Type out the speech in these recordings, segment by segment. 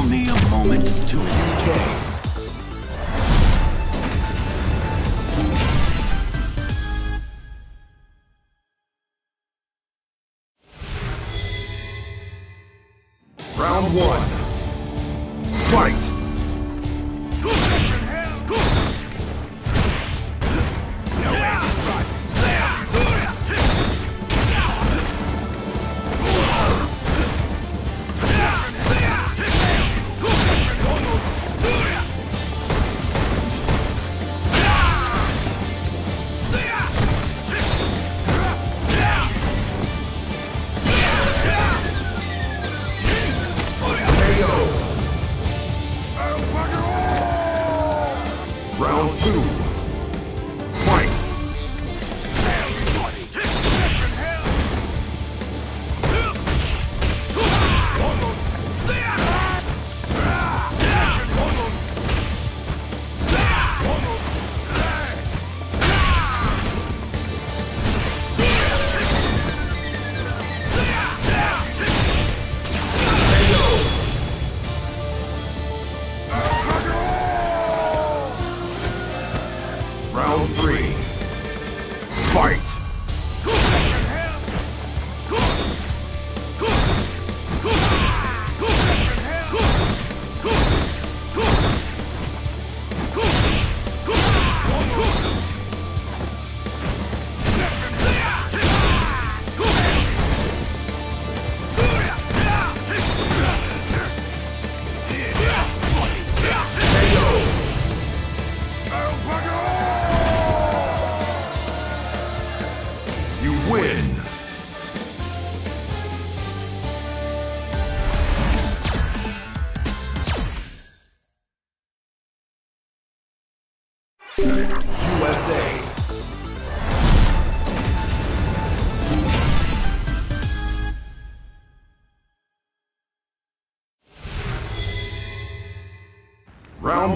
Allow me a moment to indicate.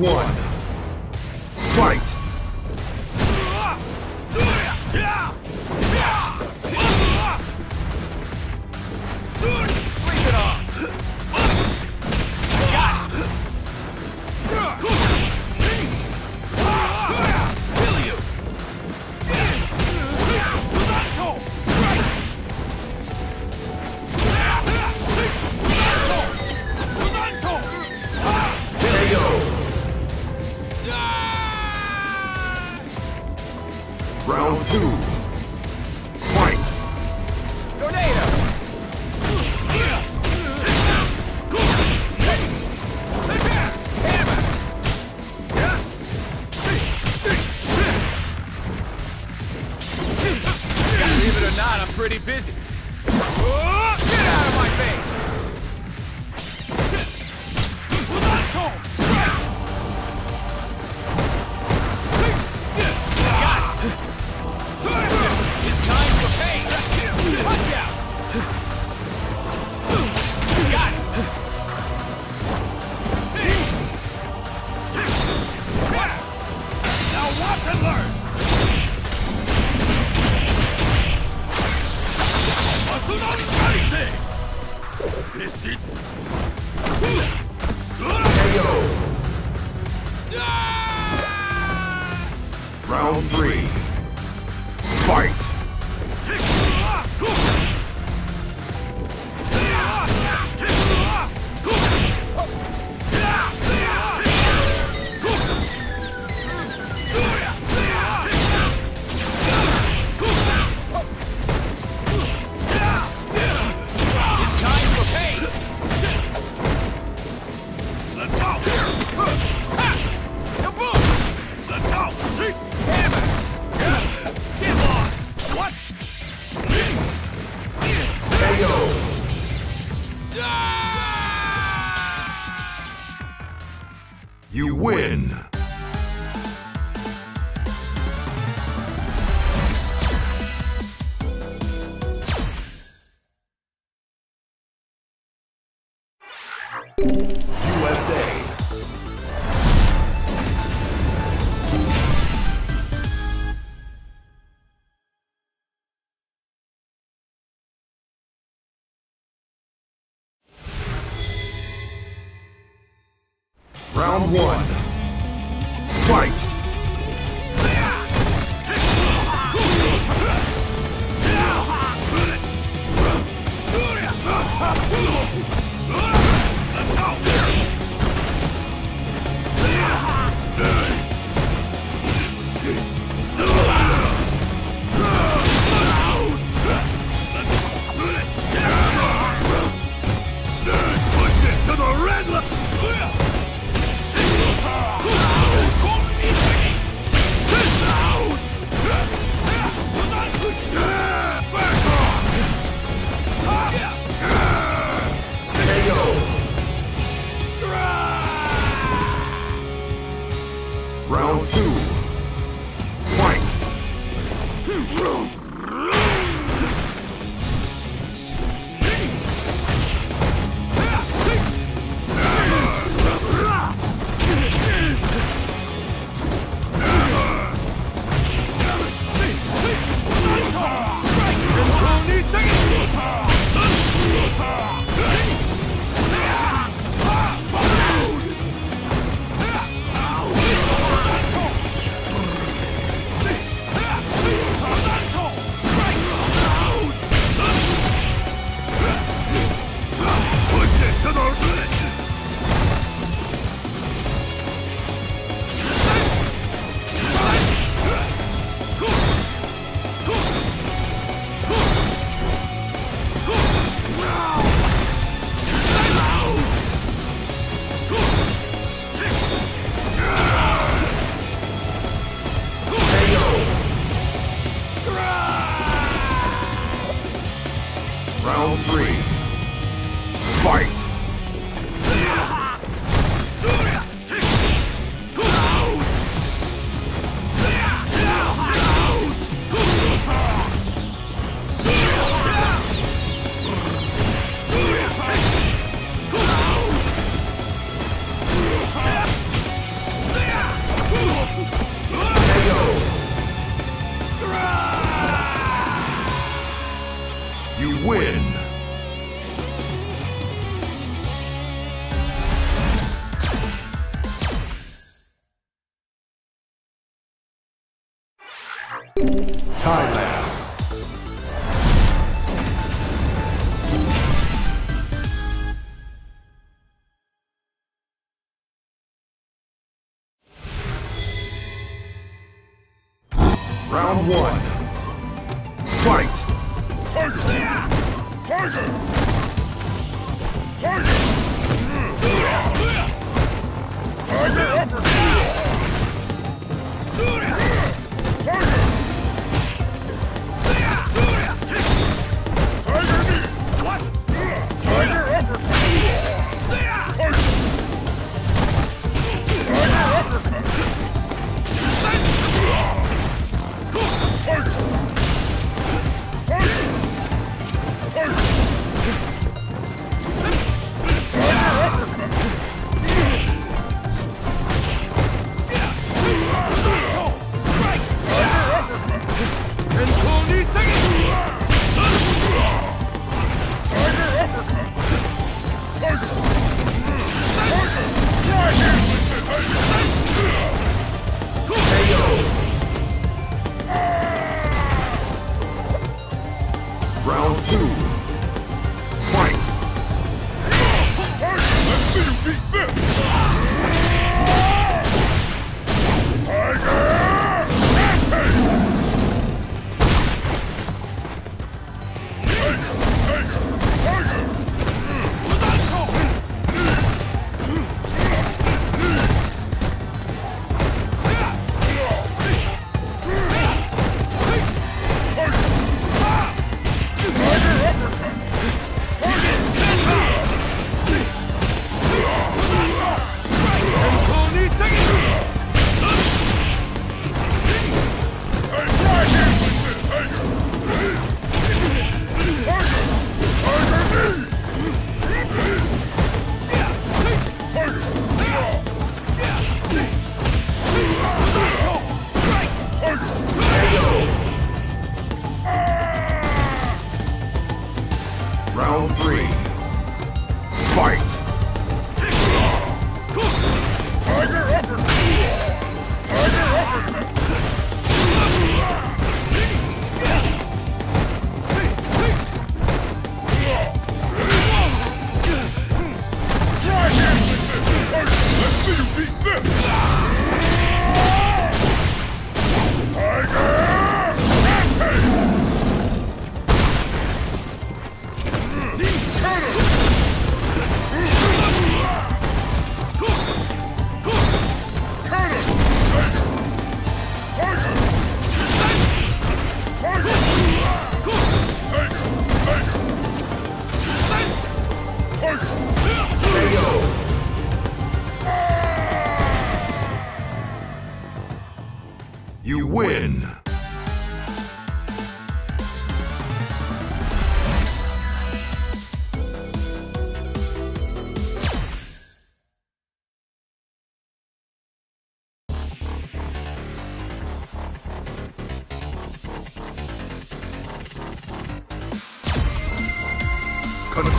One. Round two. Fight! Believe it or not, I'm pretty busy. Oh, get out of my face! Fight! USA. Round one. Fight! You win! Thailand. Round one. Fight! Target. Tiger! Tiger! Tiger uppercut!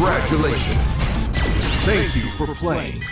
Congratulations. Thank you for playing.